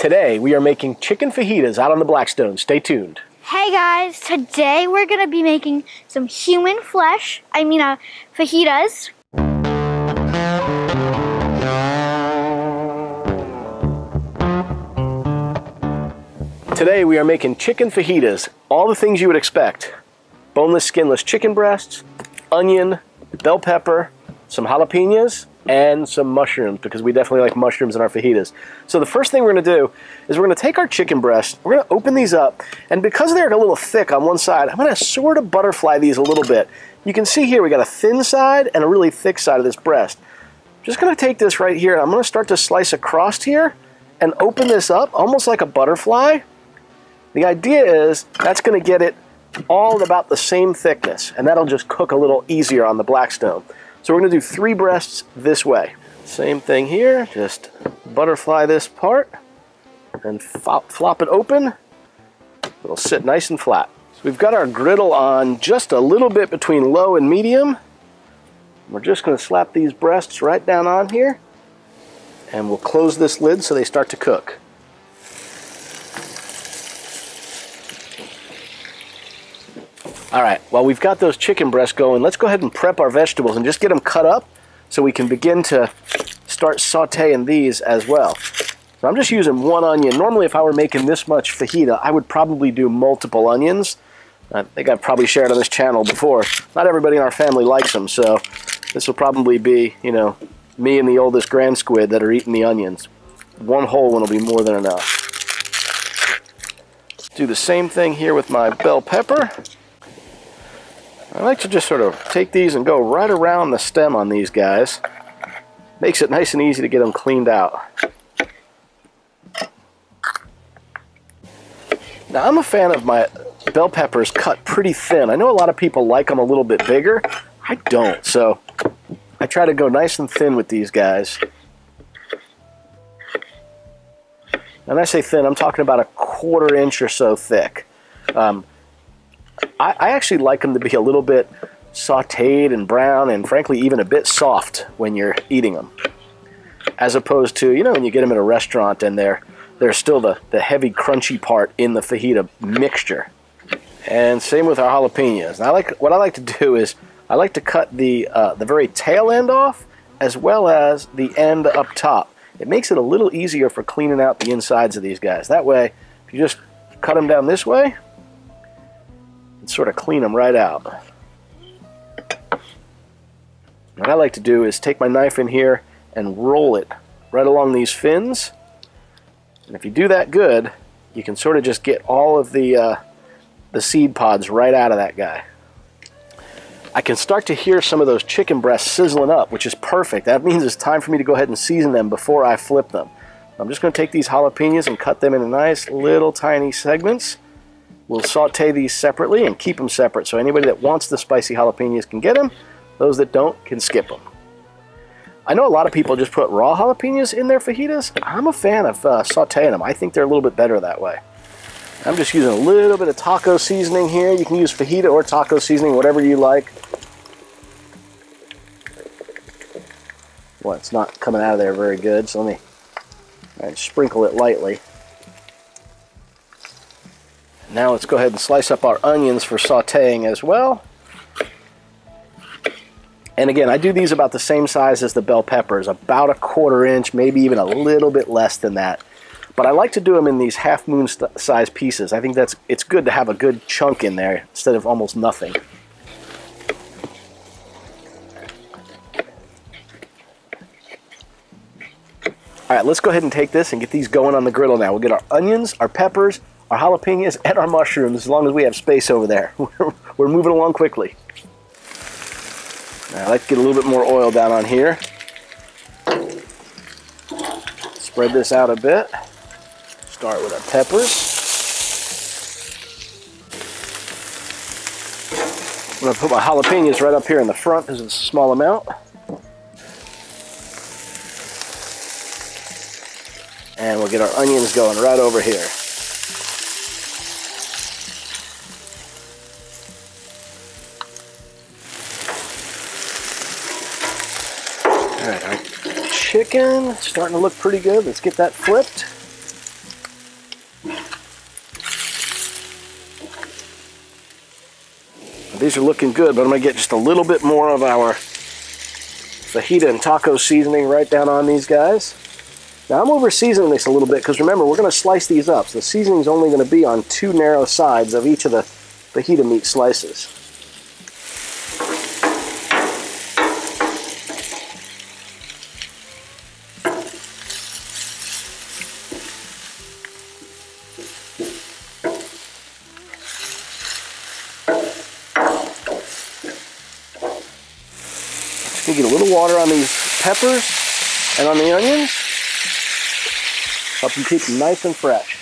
Today we are making chicken fajitas out on the Blackstone. Stay tuned. Hey guys, today we're gonna be making some human flesh, I mean uh, fajitas. Today we are making chicken fajitas, all the things you would expect. Boneless, skinless chicken breasts, onion, bell pepper, some jalapenos, and some mushrooms because we definitely like mushrooms in our fajitas. So the first thing we're going to do is we're going to take our chicken breast, we're going to open these up, and because they're a little thick on one side, I'm going to sort of butterfly these a little bit. You can see here we got a thin side and a really thick side of this breast. Just going to take this right here and I'm going to start to slice across here and open this up almost like a butterfly. The idea is that's going to get it all about the same thickness and that'll just cook a little easier on the Blackstone. So we're to do three breasts this way. Same thing here, just butterfly this part and flop, flop it open. It'll sit nice and flat. So we've got our griddle on just a little bit between low and medium. We're just going to slap these breasts right down on here and we'll close this lid so they start to cook. All right, well, we've got those chicken breasts going, let's go ahead and prep our vegetables and just get them cut up so we can begin to start sauteing these as well. So I'm just using one onion. Normally, if I were making this much fajita, I would probably do multiple onions. I think I've probably shared on this channel before. Not everybody in our family likes them, so this will probably be, you know, me and the oldest grand squid that are eating the onions. One whole one will be more than enough. Do the same thing here with my bell pepper. I like to just sort of take these and go right around the stem on these guys. Makes it nice and easy to get them cleaned out. Now I'm a fan of my bell peppers cut pretty thin. I know a lot of people like them a little bit bigger. I don't, so I try to go nice and thin with these guys. And I say thin, I'm talking about a quarter inch or so thick. Um, I, I actually like them to be a little bit sauteed and brown and frankly even a bit soft when you're eating them. As opposed to, you know, when you get them at a restaurant and they're, they're still the, the heavy crunchy part in the fajita mixture. And same with our jalapenos. And I like, what I like to do is I like to cut the, uh, the very tail end off as well as the end up top. It makes it a little easier for cleaning out the insides of these guys. That way, if you just cut them down this way, sort of clean them right out. What I like to do is take my knife in here and roll it right along these fins. And if you do that good, you can sort of just get all of the, uh, the seed pods right out of that guy. I can start to hear some of those chicken breasts sizzling up, which is perfect. That means it's time for me to go ahead and season them before I flip them. I'm just going to take these jalapenos and cut them into nice little tiny segments. We'll saute these separately and keep them separate so anybody that wants the spicy jalapenos can get them. Those that don't can skip them. I know a lot of people just put raw jalapenos in their fajitas. I'm a fan of uh, sauteing them. I think they're a little bit better that way. I'm just using a little bit of taco seasoning here. You can use fajita or taco seasoning, whatever you like. Well, it's not coming out of there very good, so let me sprinkle it lightly. Now let's go ahead and slice up our onions for sauteing as well. And again, I do these about the same size as the bell peppers, about a quarter inch, maybe even a little bit less than that. But I like to do them in these half moon size pieces. I think that's it's good to have a good chunk in there instead of almost nothing. All right, let's go ahead and take this and get these going on the griddle now. We'll get our onions, our peppers, our jalapenos and our mushrooms as long as we have space over there. We're moving along quickly. Now, I get a little bit more oil down on here. Spread this out a bit. Start with our peppers. I'm to put my jalapenos right up here in the front because it's a small amount. And we'll get our onions going right over here. chicken. It's starting to look pretty good. Let's get that flipped. These are looking good, but I'm going to get just a little bit more of our fajita and taco seasoning right down on these guys. Now I'm over seasoning this a little bit because remember we're going to slice these up. So the seasoning is only going to be on two narrow sides of each of the fajita meat slices. Little water on these peppers and on the onions. Help them keep them nice and fresh.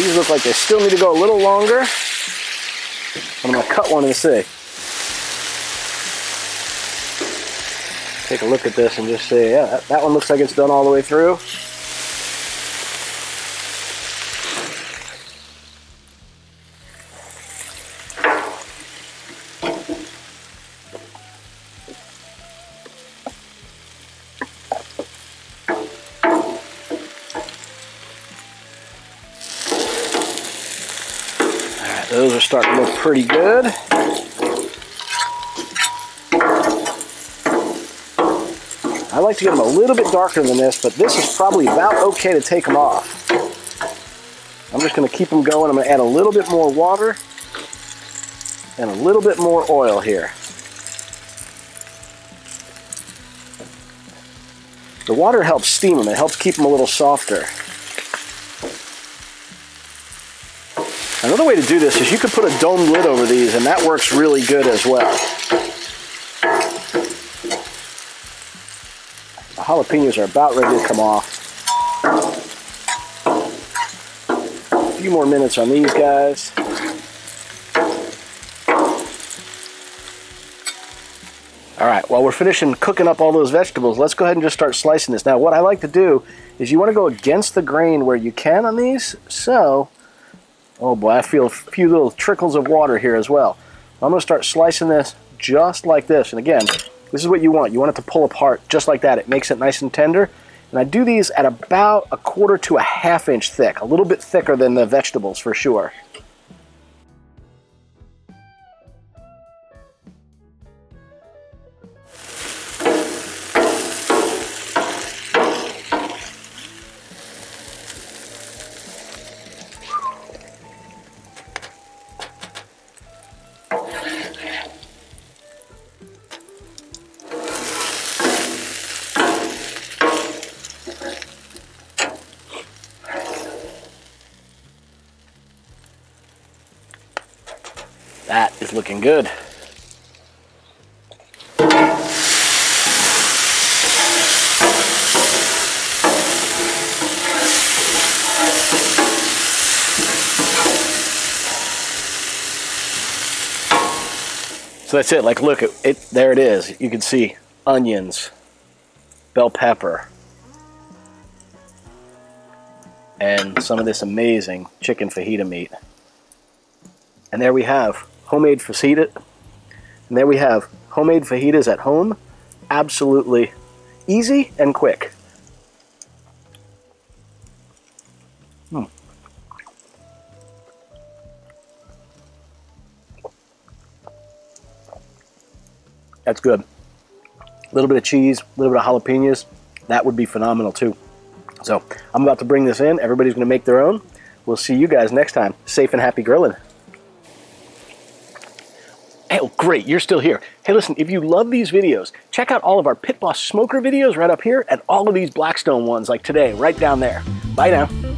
These look like they still need to go a little longer. I'm gonna cut one and see. Take a look at this and just say, yeah, that, that one looks like it's done all the way through. Those are starting to look pretty good. I like to get them a little bit darker than this, but this is probably about okay to take them off. I'm just going to keep them going. I'm going to add a little bit more water and a little bit more oil here. The water helps steam them. It helps keep them a little softer. Another way to do this is you could put a dome lid over these and that works really good as well. The jalapenos are about ready to come off. A few more minutes on these guys. All right, while we're finishing cooking up all those vegetables, let's go ahead and just start slicing this. Now, what I like to do is you want to go against the grain where you can on these. So, oh boy, I feel a few little trickles of water here as well. I'm to start slicing this just like this. And again, this is what you want. You want it to pull apart just like that. It makes it nice and tender. And I do these at about a quarter to a half inch thick, a little bit thicker than the vegetables for sure. That is looking good. So that's it. Like, look, it, it there it is. You can see onions, bell pepper, and some of this amazing chicken fajita meat. And there we have homemade fajita. And there we have homemade fajitas at home. Absolutely easy and quick. Hmm. That's good. A little bit of cheese, a little bit of jalapenos. That would be phenomenal too. So I'm about to bring this in. Everybody's going to make their own. We'll see you guys next time. Safe and happy grilling. Great, you're still here. Hey, listen, if you love these videos, check out all of our Pit Boss Smoker videos right up here and all of these Blackstone ones like today, right down there. Bye now.